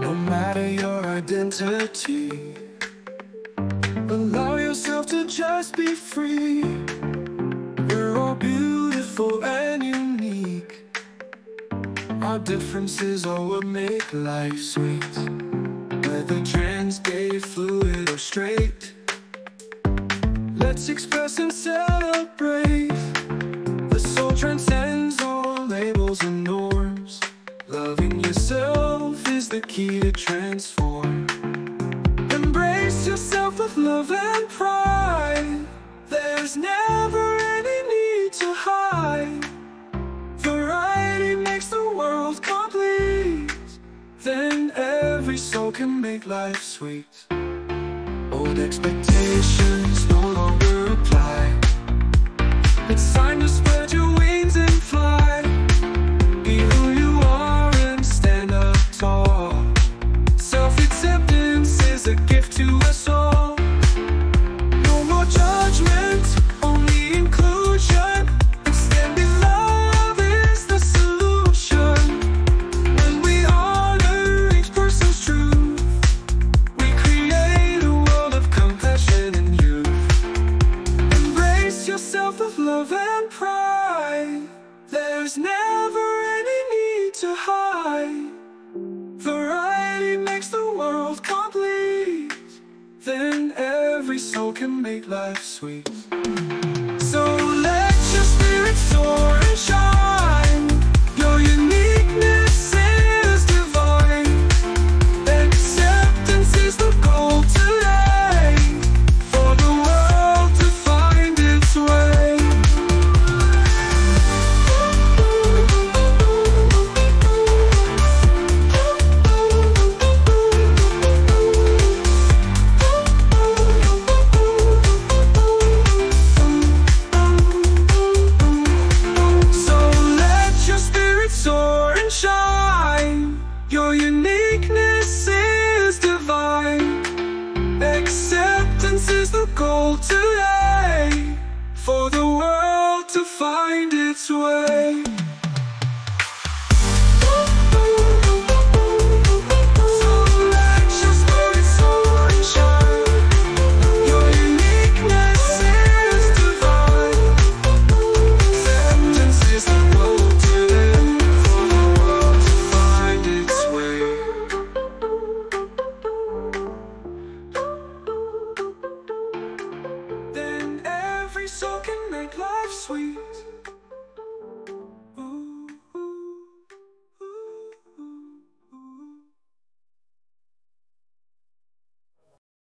No matter your identity Allow yourself to just be free. We're all beautiful and unique. Our differences are what make life sweet. Whether trans, gay, fluid, or straight Let's express and celebrate the key to transform. Embrace yourself with love and pride. There's never any need to hide. Variety makes the world complete. Then every soul can make life sweet. Old expectations no longer apply. It's time to pride There's never any need to hide. Variety makes the world complete. Then every soul can make life sweet. So let your spirit soar today for the world to find its way. Soul can make life sweet.